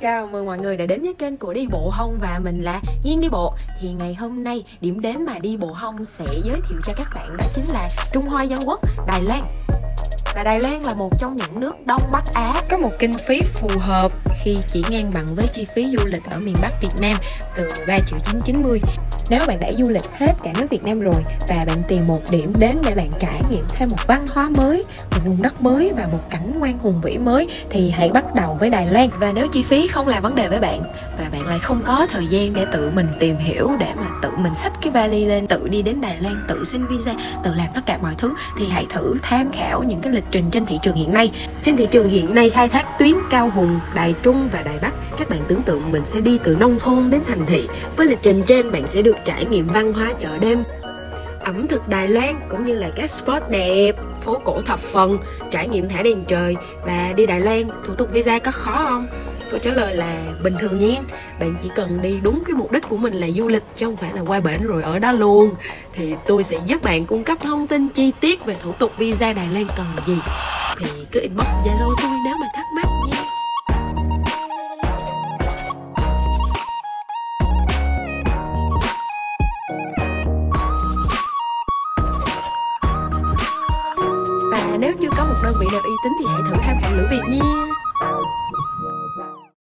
Chào mừng mọi người đã đến với kênh của Đi Bộ Hông và mình là Nghiên Đi Bộ. Thì ngày hôm nay điểm đến mà Đi Bộ Hông sẽ giới thiệu cho các bạn đó chính là Trung Hoa Dân Quốc, Đài Loan. Và Đài Loan là một trong những nước Đông Bắc Á có một kinh phí phù hợp khi chỉ ngang bằng với chi phí du lịch ở miền Bắc Việt Nam từ 13 triệu 990 nếu bạn đã du lịch hết cả nước Việt Nam rồi và bạn tìm một điểm đến để bạn trải nghiệm thêm một văn hóa mới, một vùng đất mới và một cảnh quan hùng vĩ mới thì hãy bắt đầu với Đài Loan. Và nếu chi phí không là vấn đề với bạn và bạn lại không có thời gian để tự mình tìm hiểu để mà tự mình xách cái vali lên, tự đi đến Đài Loan, tự xin visa, tự làm tất cả mọi thứ thì hãy thử tham khảo những cái lịch trình trên thị trường hiện nay. Trên thị trường hiện nay khai thác tuyến cao hùng, Đài Trung và Đài Bắc. Bạn tưởng tượng mình sẽ đi từ nông thôn đến thành thị. Với lịch trình trên bạn sẽ được trải nghiệm văn hóa chợ đêm ẩm thực Đài Loan cũng như là các spot đẹp, phố cổ thập phần, trải nghiệm thả đèn trời và đi Đài Loan, thủ tục visa có khó không? Câu trả lời là bình thường nha Bạn chỉ cần đi đúng cái mục đích của mình là du lịch chứ không phải là qua bển rồi ở đó luôn Thì tôi sẽ giúp bạn cung cấp thông tin chi tiết về thủ tục visa Đài Loan cần gì Thì cứ inbox Zalo tôi nếu mà thắc mắc nếu chưa có một đơn vị nào uy tín thì hãy thử tham khảo Lữ Việt nha.